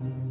you